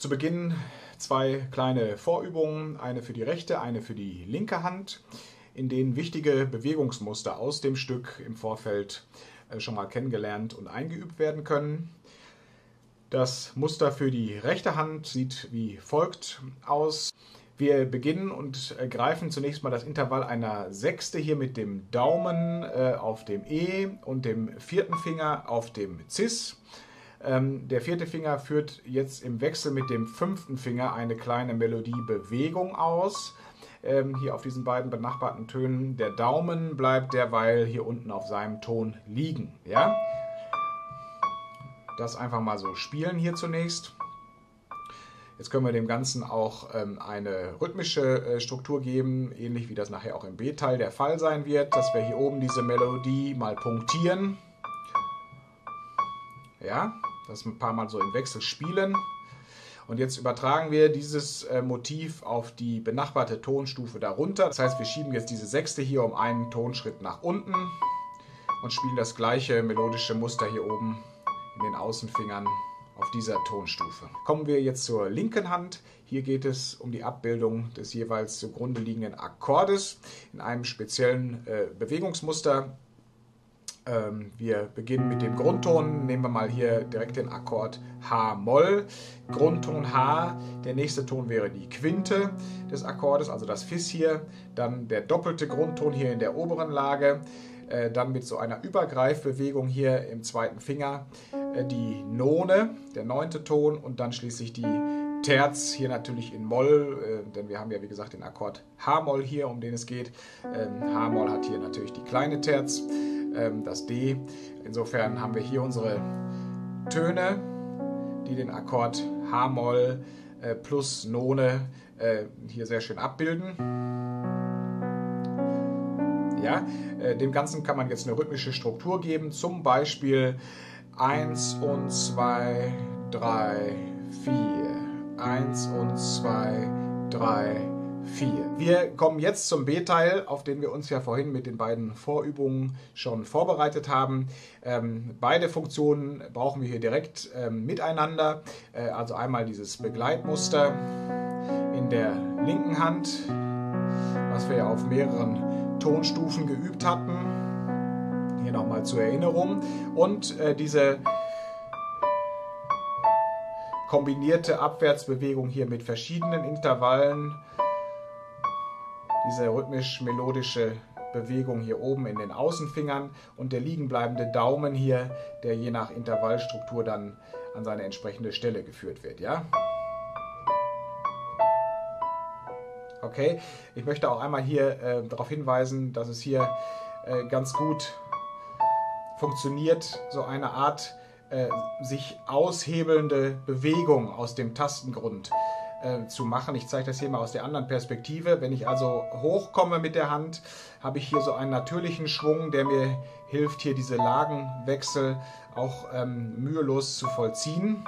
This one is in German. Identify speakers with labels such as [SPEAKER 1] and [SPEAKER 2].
[SPEAKER 1] Zu Beginn zwei kleine Vorübungen, eine für die rechte, eine für die linke Hand, in denen wichtige Bewegungsmuster aus dem Stück im Vorfeld äh, schon mal kennengelernt und eingeübt werden können. Das Muster für die rechte Hand sieht wie folgt aus. Wir beginnen und greifen zunächst mal das Intervall einer Sechste hier mit dem Daumen äh, auf dem E und dem vierten Finger auf dem Cis. Ähm, der vierte Finger führt jetzt im Wechsel mit dem fünften Finger eine kleine Melodiebewegung aus. Ähm, hier auf diesen beiden benachbarten Tönen. Der Daumen bleibt derweil hier unten auf seinem Ton liegen. Ja? Das einfach mal so spielen hier zunächst. Jetzt können wir dem Ganzen auch ähm, eine rhythmische äh, Struktur geben, ähnlich wie das nachher auch im B-Teil der Fall sein wird, dass wir hier oben diese Melodie mal punktieren. Ja, das ein paar Mal so im Wechsel spielen. Und jetzt übertragen wir dieses äh, Motiv auf die benachbarte Tonstufe darunter. Das heißt, wir schieben jetzt diese Sechste hier um einen Tonschritt nach unten und spielen das gleiche melodische Muster hier oben in den Außenfingern auf dieser Tonstufe. Kommen wir jetzt zur linken Hand. Hier geht es um die Abbildung des jeweils zugrunde liegenden Akkordes in einem speziellen äh, Bewegungsmuster. Ähm, wir beginnen mit dem Grundton. Nehmen wir mal hier direkt den Akkord H-Moll. Grundton H. Der nächste Ton wäre die Quinte des Akkordes, also das Fis hier. Dann der doppelte Grundton hier in der oberen Lage. Äh, dann mit so einer Übergreifbewegung hier im zweiten Finger äh, die None, der neunte Ton und dann schließlich die Terz, hier natürlich in Moll, äh, denn wir haben ja wie gesagt den Akkord H-Moll hier, um den es geht. Ähm, H-Moll hat hier natürlich die kleine Terz, ähm, das D. Insofern haben wir hier unsere Töne, die den Akkord H-Moll plus None hier sehr schön abbilden. Ja? Äh, dem Ganzen kann man jetzt eine rhythmische Struktur geben, zum Beispiel 1 und 2, 3, 4. 1 und 2, 3, 4. Wir kommen jetzt zum B-Teil, auf den wir uns ja vorhin mit den beiden Vorübungen schon vorbereitet haben. Ähm, beide Funktionen brauchen wir hier direkt ähm, miteinander. Äh, also einmal dieses Begleitmuster in der linken Hand, was wir ja auf mehreren Tonstufen geübt hatten. Hier nochmal zur Erinnerung. Und äh, diese kombinierte Abwärtsbewegung hier mit verschiedenen Intervallen. Diese rhythmisch-melodische Bewegung hier oben in den Außenfingern und der liegenbleibende Daumen hier, der je nach Intervallstruktur dann an seine entsprechende Stelle geführt wird. Ja? Okay, ich möchte auch einmal hier äh, darauf hinweisen, dass es hier äh, ganz gut funktioniert, so eine Art äh, sich aushebelnde Bewegung aus dem Tastengrund äh, zu machen. Ich zeige das hier mal aus der anderen Perspektive. Wenn ich also hochkomme mit der Hand, habe ich hier so einen natürlichen Schwung, der mir hilft, hier diese Lagenwechsel auch ähm, mühelos zu vollziehen.